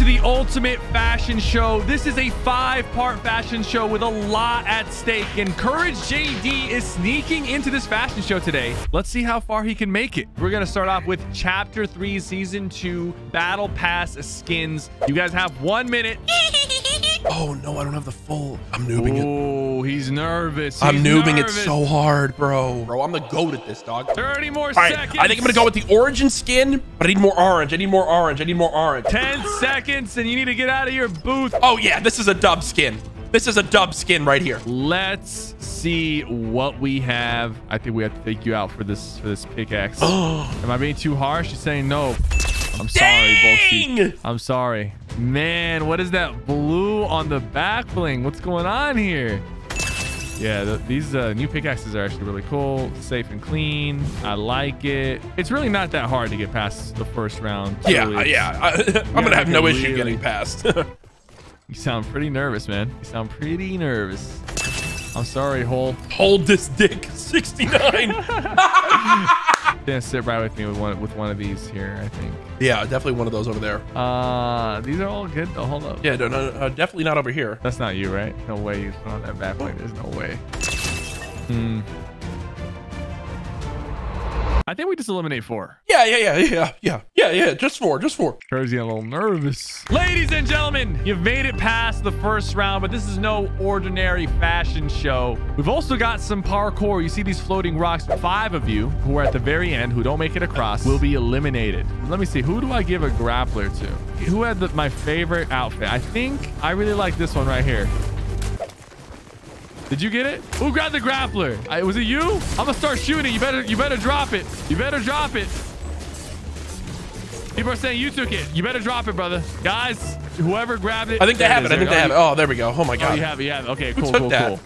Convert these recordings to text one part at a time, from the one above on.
to the ultimate fashion show. This is a five-part fashion show with a lot at stake, and Courage JD is sneaking into this fashion show today. Let's see how far he can make it. We're gonna start off with Chapter 3, Season 2, Battle Pass skins. You guys have one minute. Oh no, I don't have the full. I'm noobing it. Oh, he's nervous. I'm He's noobing it so hard, bro. Bro, I'm the goat at this, dog. 30 more All right, seconds. I think I'm gonna go with the origin skin, but I need more orange. I need more orange. I need more orange. 10 seconds, and you need to get out of your booth. Oh yeah, this is a dub skin. This is a dub skin right here. Let's see what we have. I think we have to take you out for this for this pickaxe. Oh. Am I being too harsh? You're saying no. I'm sorry, Volksy. I'm sorry. Man, what is that blue on the back bling? What's going on here? Yeah, th these uh, new pickaxes are actually really cool, safe and clean. I like it. It's really not that hard to get past the first round. Yeah, uh, yeah. I, I'm gonna have no Really? issue getting past. You sound pretty nervous, man. You sound pretty nervous. I'm sorry, Hole. Hold this dick, 69. Gonna sit right with me with one with one of these here. I think. yeah, definitely one of those over there. Uh, these are all good though. Hold up. Yeah, no, no, uh, definitely not over here. That's not you, right? No way you put on that back plate. There's no way. Hmm. I think we just eliminate four. Yeah, yeah, yeah, yeah, yeah, yeah, yeah. Just four, just four. Kurt's getting a little nervous. Ladies and gentlemen, you've made it past the first round, but this is no ordinary fashion show. We've also got some parkour. You see these floating rocks. Five of you who are at the very end who don't make it across will be eliminated. Let me see. Who do I give a grappler to? Who had the, my favorite outfit? I think I really like this one right here. Did you get it? Who grabbed the grappler? I, was it you? I'm gonna start shooting. You better, you better drop it. You better drop it. People are saying you took it. You better drop it, brother. Guys, whoever grabbed it. I think they have it. I think they oh, have it. oh, Oh, there we go. Oh my you- Oh, god. you have it. You have it. Okay, cool, cool, that? cool.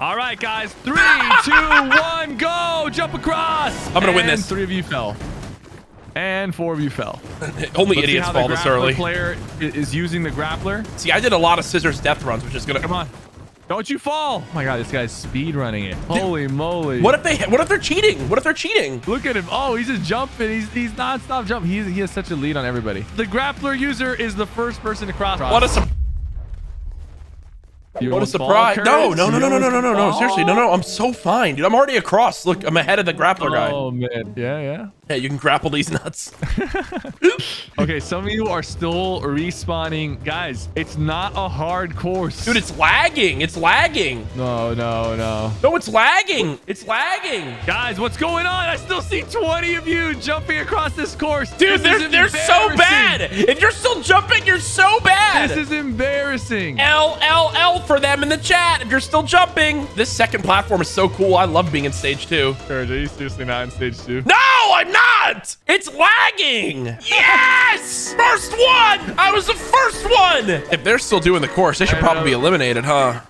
All right, guys. Three, two, one, go. Jump across. I'm gonna win And this. Three of you fell. And four of you fell. Only Let's idiots fall this early. player is using the grappler. See, I did a lot of scissors death runs, which is gonna. Come on. Don't you fall. Oh my God, this guy's speed running it. Holy moly. What if they? What if they're cheating? What if they're cheating? Look at him. Oh, he's just jumping. He's he's nonstop jumping. He's, he has such a lead on everybody. The grappler user is the first person to cross. What a su- You what a surprise! No, no, no, no, no, no, no, no, no. Seriously, no, no. I'm so fine, dude. I'm already across. Look, I'm ahead of the grappler guy. Oh man, yeah, yeah. Hey, you can grapple these nuts. Okay, some of you are still respawning, guys. It's not a hard course, Dude, it's lagging. It's lagging. No, no, no, No, it's lagging. It's lagging. guys. What's going on? I still see 20 of you jumping across this course, Dude, This they're, they're so bad. If you're still jumping, you're so bad. This is embarrassing. L L L for them in the chat if you're still jumping. This second platform is so cool. I love being in stage two. Courage, are you seriously not in stage two? No, I'm not. It's lagging. Yes, first one. I was the first one. If they're still doing the course, they should I probably know. be eliminated, huh?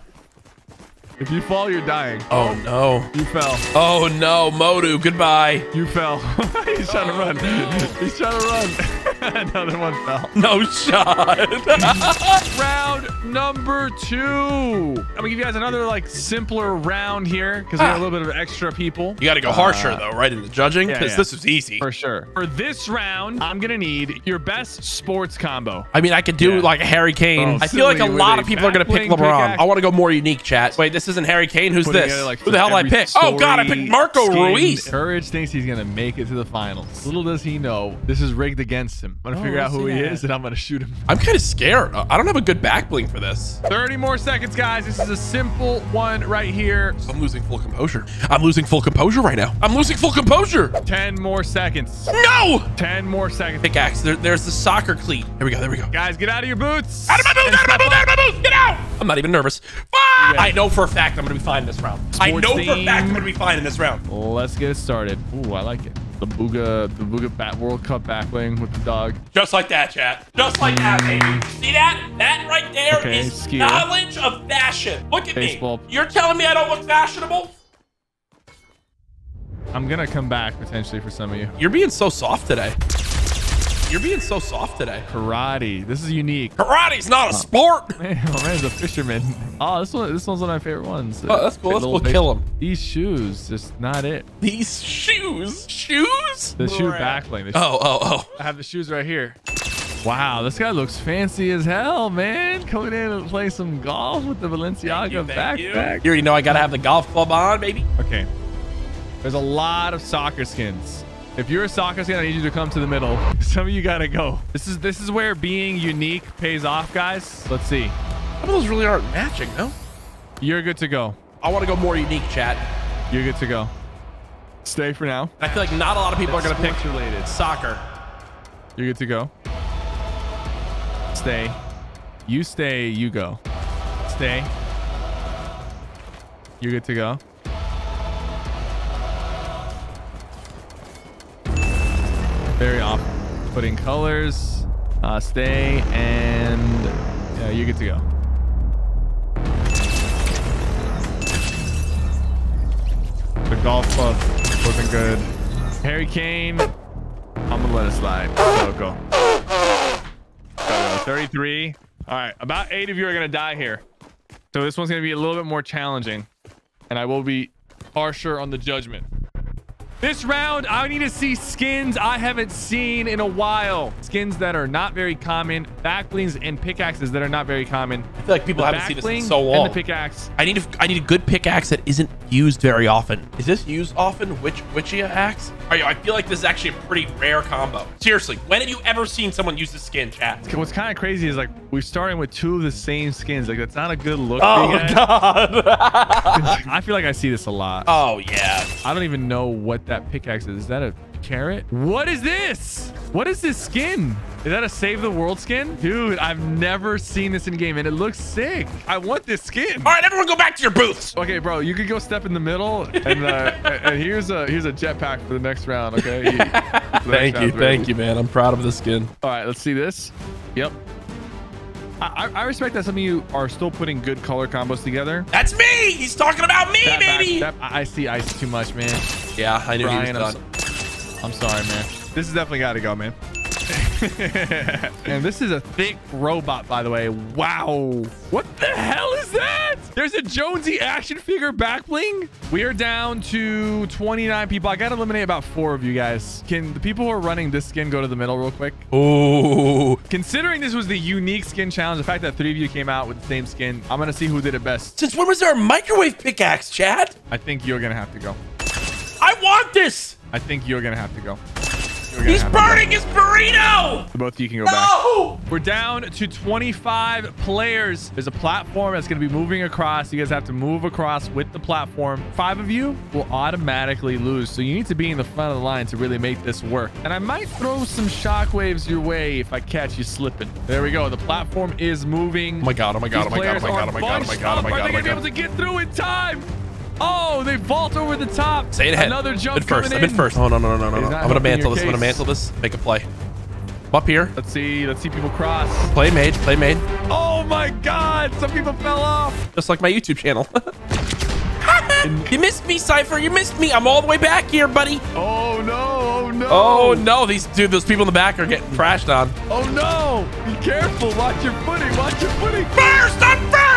If you fall, you're dying. Oh no. You fell. Oh no, Modu, goodbye. You fell. He's trying to run. He's trying to run. Another one fell. No shot. Round number two. I'm gonna give you guys another like simpler round here because we got a little bit of extra people. you got to go uh, harsher though, right? In the judging, because yeah. this is easy. For sure. For this round, I'm gonna need your best sports combo. I mean, I could do Yeah. like Harry Kane. Oh, I feel like a lot of people are gonna pick LeBron. pickaxe. I want to go more unique, chat. Wait, this isn't Harry Kane. Who's Putting this? together, like, Who the hell I pick? Oh God, I picked Marco. Ruiz. Courage thinks he's gonna make it to the finals. Little does he know, this is rigged against him. I'm gonna Oh, figure out who he that. is and I'm gonna shoot him. I'm kind of scared. I don't have a good back bling for this. 30 more seconds, guys. This is a simple one right here. I'm losing full composure. I'm losing full composure right now. I'm losing full composure. 10 more seconds. No! 10 more seconds. Pickaxe. There, there's the soccer cleat. Here we go. There we go. Guys, get out of your boots. Out of my booth! And Out of my step booth! up. Out of my booth! Get out! I'm not even nervous. Fuck! I know for a fact I'm gonna be fine in this round. I Sports know for a fact I'm gonna be fine in this round. Let's get it started. Ooh, I like it. The Bugha, the Bugha Bat World Cup backbling with the dog. Just like that, chat. Just like that, baby. Mm. See that? That right there is Okay, skill. knowledge of fashion. Look at Baseball. me. You're telling me I don't look fashionable? I'm gonna come back potentially for some of you. You're being so soft today. You're being so soft today. Karate. This is unique. Karate's not a sport. Man, my man's a fisherman. Oh, this one, this one's one of my favorite ones. Oh, that's cool. Let's Little go kill him. These shoes, just not it. These shoes. Shoes? The shoe backbling. The Oh, oh, oh. I have the shoes right here. Wow, this guy looks fancy as hell, man. Coming in and play some golf with the Balenciaga you, thank backpack. You. you already know I gotta have the golf club on, baby. Okay. There's a lot of soccer skins. If you're a soccer skin, I need you to come to the middle. Some of you gotta go. This is this is where being unique pays off, guys. Let's see. Some of those really aren't matching, no? You're good to go. I want to go more unique, chat. You're good to go. Stay for now. I feel like not a lot of people That's are gonna pick related. soccer. You're good to go. Stay. You stay, you go. Stay. You're good to go. Putting colors. Uh, stay and yeah, you're good to go. The golf club wasn't good. Harry Kane, I'm gonna let it slide. Go, go. 33. All right, about eight of you are gonna die here. So this one's gonna be a little bit more challenging, and I will be harsher on the judgment. This round, I need to see skins I haven't seen in a while. Skins that are not very common, backblings and pickaxes that are not very common. I feel like people The haven't seen this in so long. And the pickaxe. I need a, I need a good pickaxe that isn't used very often. Is this used often? Which Witchia axe? Are you, I feel like this is actually a pretty rare combo. Seriously, when have you ever seen someone use this skin, chat? What's kind of crazy is like we're starting with two of the same skins. Like that's not a good look. Oh for you oh, guys. god. I feel like I see this a lot. oh yeah. I don't even know what that pickaxe is. Is that a carrot? What is this? What is this skin? Is that a save the world skin? Dude, I've never seen this in game and it looks sick. I want this skin. All right, everyone, go back to your booths. Okay, bro, you could go step in the middle and uh, and here's a here's a jetpack for the next round, okay? Thank you- the next round's ready. you, man. I'm proud of the skin. All right, let's see this. Yep. I, I respect that some of you are still putting good color combos together. That's me. He's talking about me, That back- baby. that- I see ice too much, man. yeah, I knew Brian, he I'm, was done. so- I'm sorry, man. This has definitely got to go, man. and this is a thick robot, by the way. Wow. What the hell is that? There's a Jonesy action figure back bling. We are down to 29 people. I got to eliminate about four of you guys. Can the people who are running this skin go to the middle real quick? Oh, Considering this was the unique skin challenge, the fact that three of you came out with the same skin, I'm going to see who did it best. Since when was there a microwave pickaxe, Chad? I think you're going to have to go. I want this. I think you're going to have to go. You're gonna He's have burning his burrito. Both of you can go back. No. We're down to 25 players. There's a platform that's going to be moving across. You guys have to move across with the platform. Five of you will automatically lose. So you need to be in the front of the line to really make this work. And I might throw some shockwaves your way if I catch you slipping. There we go. The platform is moving. Oh my god. Oh my god. Oh, oh, oh my god. Oh my god. Oh my god. Oh my god. Oh up. my Are god. they Oh my going to be able god. to get through in time? Oh, they vault over the top. Say it ahead. Another jump I'm in first. coming I'm in first. Oh no no no no no. He's no. not I'm gonna mantle your this. I'm gonna mantle this. Make a play. I'm up here. Let's see. Let's see people cross. Play mage. Play mage. Oh my God. Some people fell off. Just like my YouTube channel. you missed me, Sypher. You missed me. I'm all the way back here, buddy. Oh no! Oh no! Oh no, these dude, those people in the back are getting crashed on. Oh no! Be careful! Watch your footing! Watch your footing! First, I'm first.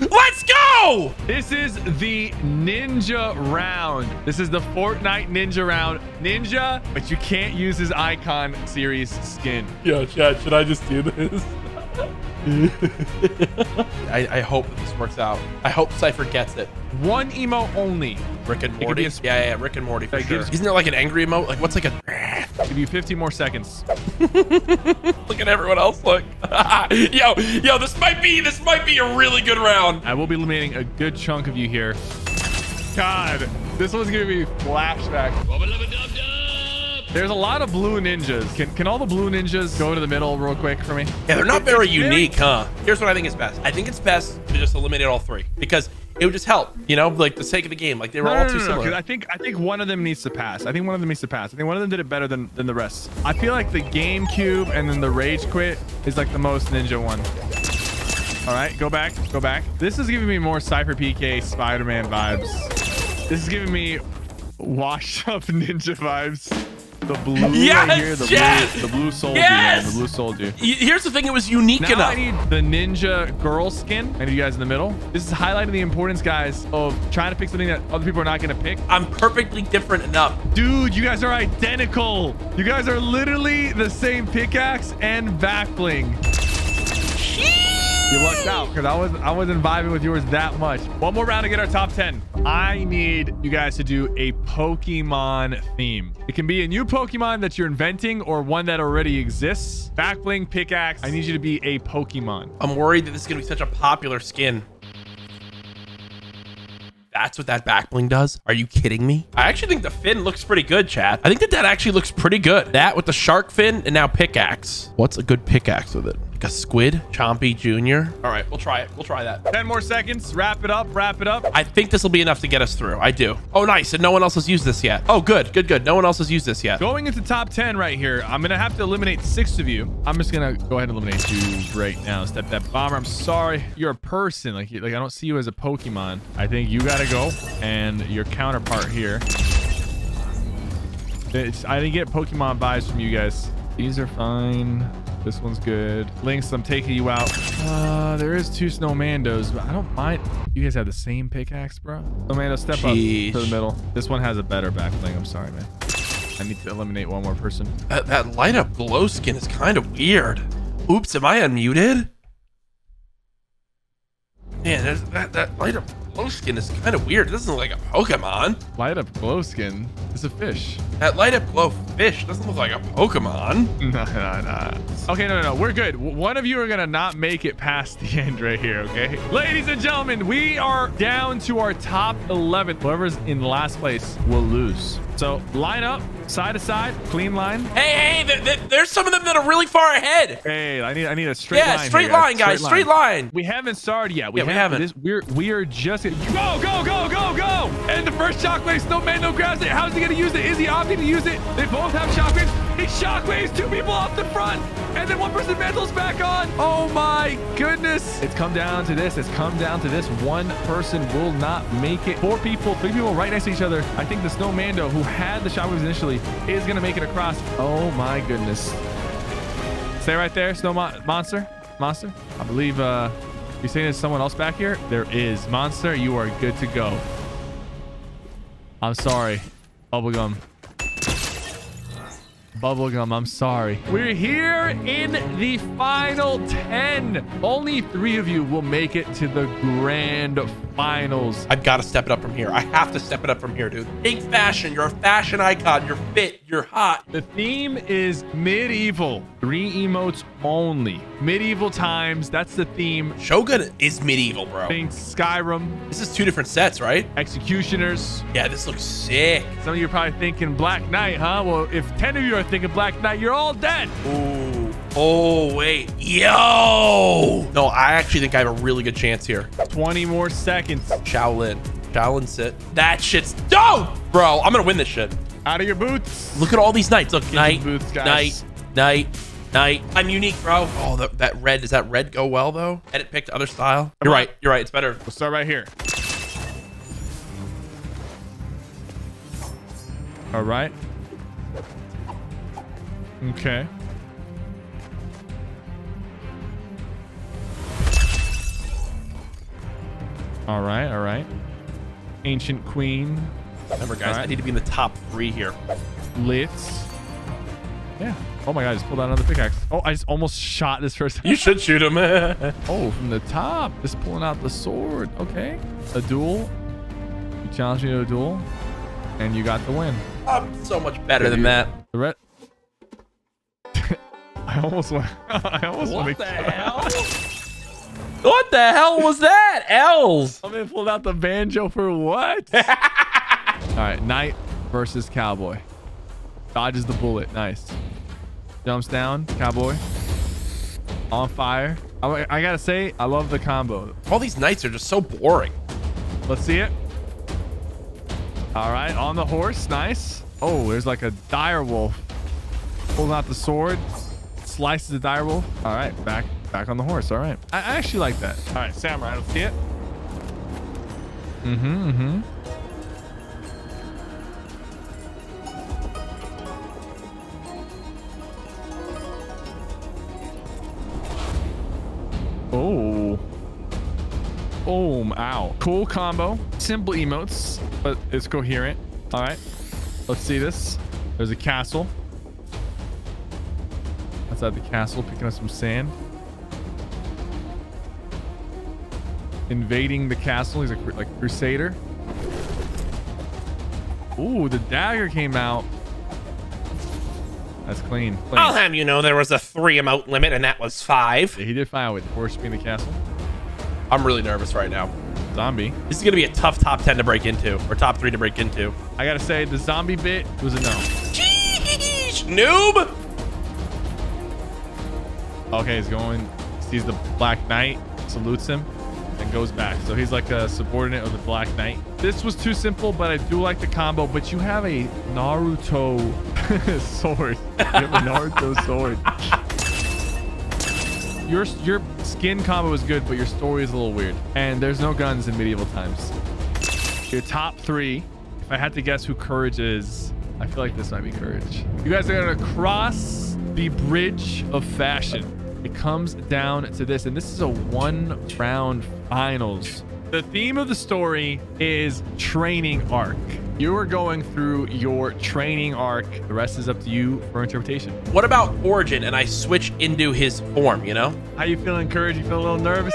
Let's go. This is the Ninja round. This is the Fortnite Ninja round. Ninja, but you can't use his icon series skin. Yo, Chad, should I just do this? I, I hope that this works out. I hope Sypher gets it. One emo only. Rick and Morty. Yeah, sp- yeah, yeah, Rick and Morty for That sure. gives- Isn't there like an angry emote? Like what's like a? Give you 50 more seconds. Look at everyone else. Look. yo, yo, this might be this might be a really good round. I will be eliminating a good chunk of you here. God, this one's gonna be flashback. There's a lot of blue ninjas. Can can all the blue ninjas go to the middle real quick for me? Yeah, they're not very unique, huh? Here's what I think is best. I think it's best to just eliminate all three because it would just help, you know, like the sake of the game. Like they were No, all no, too no, similar. I think I think one of them needs to pass. I think one of them needs to pass. I think one of them did it better than than the rest. I feel like the GameCube and then the Rage Quit is like the most ninja one. All right, go back, go back. This is giving me more SypherPK Spider-Man vibes. This is giving me washed up ninja vibes. The blue Yes, right here, the yes, blue, the blue soldier, yes. the blue soldier. Here's the thing, it was unique Now, enough. I need, the it Now. I I need the ninja girl skin. I need you guys in the middle. This is highlighting the importance, guys, of trying to pick something that other people are not going to pick. I'm perfectly different enough. Dude, you guys are identical. You guys are literally the same pickaxe and back bling. You lucked out because I was I wasn't vibing with yours that much. One more round to get our top 10. I need you guys to do a Pokemon theme. It can be a new Pokemon that you're inventing or one that already exists. Backbling, pickaxe. I need you to be a Pokemon. I'm worried that this is going to be such a popular skin. That's what that back bling does? Are you kidding me? I actually think the fin looks pretty good, Chad. I think that that actually looks pretty good. That with the shark fin and now pickaxe. What's a good pickaxe with it? Like a squid? Chompy Jr.? All right, we'll try it. We'll try that. 10 more seconds. Wrap it up. Wrap it up. I think this will be enough to get us through. I do. Oh, nice. And no one else has used this yet. Oh, good. Good, good. No one else has used this yet. Going into top 10 right here, I'm going to have to eliminate six of you. I'm just going to go ahead and eliminate you right now. Step that bomber. I'm sorry. You're a person. Like, like I don't see you as a Pokemon. I think you got to go. And your counterpart here. It's, I didn't get Pokemon vibes from you guys. These are fine. This one's good. Lynx, I'm taking you out. Uh, there is two Snowmandos, but I don't mind. You guys have the same pickaxe, bro. Snowmando, step Sheesh. up to the middle. This one has a better backbling. I'm sorry, man. I need to eliminate one more person. That, that light up glow skin is kind of weird. Oops, am I unmuted? Man, that, that light up glow skin is kind of weird. It doesn't look like a Pokemon. Light up glow skin. It's a fish. That light up glow fish doesn't look like a Pokemon. Nah, nah, nah. Okay, no, no, no. We're good. One of you are gonna not make it past the end right here, okay? Ladies and gentlemen, we are down to our top 11. Whoever's in last place will lose. So line up, side to side, clean line. Hey, hey, th- th- there's some of them that are really far ahead. Hey, I need, I need a straight Yeah, line. straight here, line, guys. Straight line. We haven't started yet. We, Yeah, we haven't. This, we're we are just go go go go go. And the first shockwave, Snowman no man, no grabs it. How's he gonna use it? Is he opting to use it? They both have shockwaves. He shockwaves two people off the front, and then one person mantles back on. Oh my goodness! It's come down to this. It's come down to this. One person will not make it. Four people, three people right next to each other. I think the Snowmando, who had the shockwaves initially, is gonna make it across. Oh my goodness! Stay right there, Snow Mon- Monster. Monster. I believe uh you're saying there's someone else back here? There is. Monster, you are good to go. I'm sorry. Bubblegum. Bubblegum, I'm sorry. We're here in the final 10. Only three of you will make it to the grand finals. I've got to step it up from here. I have to step it up from here, dude. Big fashion. You're a fashion icon. You're fit. You're hot. The theme is medieval. Three emotes only. Medieval times. That's the theme. Shogun is medieval, bro. Think Skyrim, This is two different sets, right? Executioners. Yeah, this looks sick. Some of you are probably thinking Black Knight, huh? Well, if 10 of you are thinking Black Knight, you're all dead. Ooh. Oh, wait. Yo! No, I actually think I have a really good chance here. 20 more seconds. Shaolin. Shaolin sit. That shit's dope! Bro, I'm gonna win this shit. Out of your boots. Look at all these knights. Look, knight, boots, guys. knight, knight, knight. I'm unique, bro. Oh, that, that red. Does that red go well, though? Edit picked other style. You're right. You're right. It's better. We'll start right here. All right. Okay. All right, all right. Ancient Queen, Remember, guys, right. I need to be in the top three here. Litz. Yeah. Oh my god, I just pulled out another pickaxe. Oh, I just almost shot this person. You should shoot him. Oh, from the top. Just pulling out the sword. Okay. A duel. You challenged me to a duel. And you got the win. I'm so much better than that. The red. I almost went. I almost What went. the hell? What the hell was that? L's. I mean, pulled out the banjo for what? All right, knight versus cowboy. Dodges the bullet. Nice. Jumps down. Cowboy. On fire. I, I gotta say, I love the combo. All these knights are just so boring. Let's see it. All right, on the horse. Nice. Oh, there's like a dire wolf. Pulling out the sword slices the direwolf. All right, back back on the horse. All right. I, I actually like that. All right, samurai. I don't see it. Mm-hmm. Mm-hmm. Oh. Oh, ow. Cool combo. Simple emotes, but it's coherent. All right. Let's see this. There's a castle. Outside the castle, picking up some sand. Invading the castle. He's a like crusader. Ooh, the dagger came out. That's clean. clean. I'll have you know there was a three amount limit, and that was five. Yeah, he did fine with worshiping the castle. I'm really nervous right now. Zombie. This is gonna be a tough top ten to break into, or top three to break into. I gotta say, the zombie bit was a no. Jeez, noob. Okay, he's going, sees the Black Knight, salutes him, and goes back. So he's like a subordinate of the Black Knight. This was too simple, but I do like the combo. But you have a Naruto sword. You have a Naruto sword. Your your skin combo is good, but your story is a little weird. And there's no guns in medieval times. Your top three. If I had to guess who Courage is, I feel like this might be Courage. You guys are gonna cross the bridge of fashion. It comes down to this, and this is a one round finals. The theme of the story is training arc. You are going through your training arc. The rest is up to you for interpretation. What about Origin? And I switch into his form. You know? How you feeling, Courage? You feel a little nervous?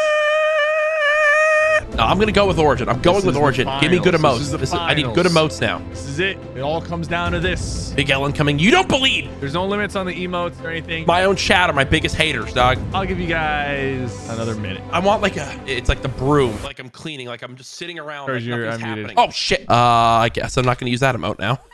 No, I'm gonna go with Origin. I'm going with Origin. Give me good emotes. This is the This is- I need good emotes now. This is it. It all comes down to this. Big Ellen coming. You don't believe. There's no limits on the emotes or anything. My own chat are my biggest haters, dog. I'll give you guys another minute. I want like a, it's like the broom, like I'm cleaning, like I'm just sitting around, like nothing's happening. Oh shit! Uh, I guess I'm not gonna use that emote now.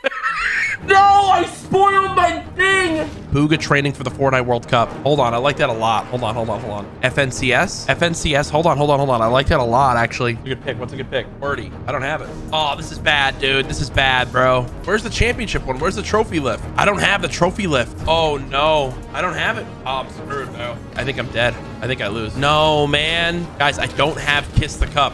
no, I spoiled my thing. Bugha training for the Fortnite World Cup. Hold on, I like that a lot. Hold on, hold on, hold on. FNCS, FNCS. Hold on, hold on, hold on. I like that a lot, actually. A good pick. What's a good pick? Birdie. I don't have it. Oh, this is bad, dude. This is bad, bro. Where's the championship one? Where's the trophy lift? I don't have the trophy lift. Oh no, I don't have it. Oh, I'm screwed, bro. I think I'm dead. I think I lose. No, man. Guys, I don't have Kiss the Cup.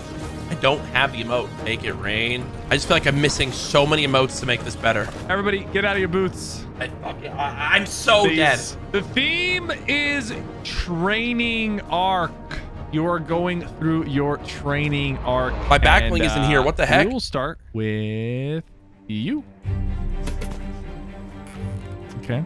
I don't have the emote. Make it rain. I just feel like I'm missing so many emotes to make this better. Everybody, get out of your boots. I, fucking- I, am so Please. dead. The theme is training arc. You are going through your training arc. My backbling and, isn't here. Uh, what the heck? We will start with you. Okay.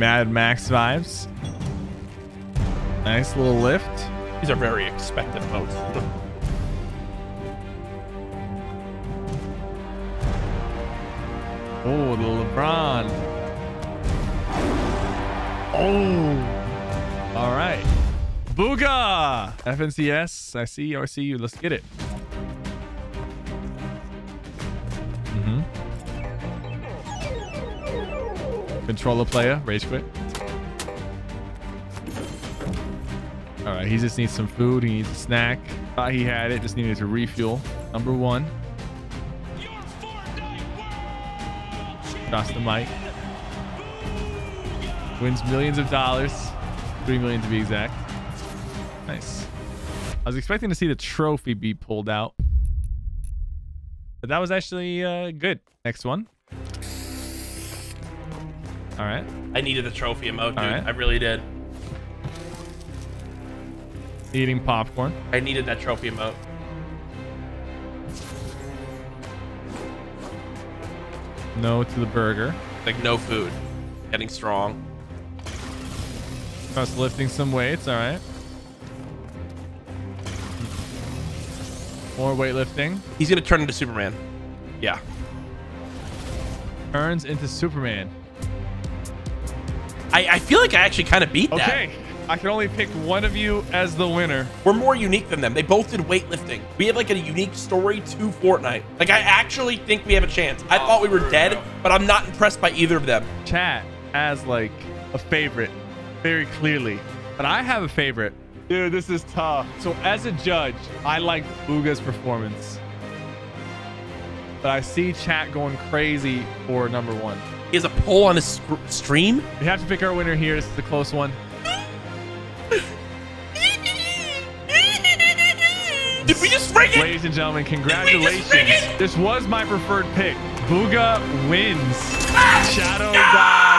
Mad Max vibes. Nice little lift. These are very expected emotes. Oh, the LeBron. Oh. All right. Bugha. FNCS. I see you. I see you. Let's get it. Mm-hmm. Controller player. Rage quit. All right. He just needs some food. He needs a snack. Thought he had it. Just needed to refuel. Number one. Across the mic. Wins millions of dollars. Three million to be exact. Nice. I was expecting to see the trophy be pulled out. But that was actually uh, good. Next one. All right. I needed the trophy emote, dude. Right. I really did. Eating popcorn. I needed that trophy emote. No to the burger. Like no food. Getting strong. Us lifting some weights. All right. More weightlifting. He's gonna turn into Superman. Yeah. Turns into Superman. I, I feel like I actually kind of beat that. Okay. I can only pick one of you as the winner. We're more unique than them. They both did weightlifting. We have like a unique story to Fortnite. Like I actually think we have a chance. I thought we were oh, dead, but I'm not impressed by either of them. Chat has like a favorite very clearly. But I have a favorite. Dude, this is tough. So as a judge, I like Bugha's performance. But I see chat going crazy for number one. He has a poll on his stream. We have to pick our winner here. This is a close one. Did we just ring it? Ladies and gentlemen, congratulations. This was my preferred pick. Bugha wins. Ah, Shadow no! died.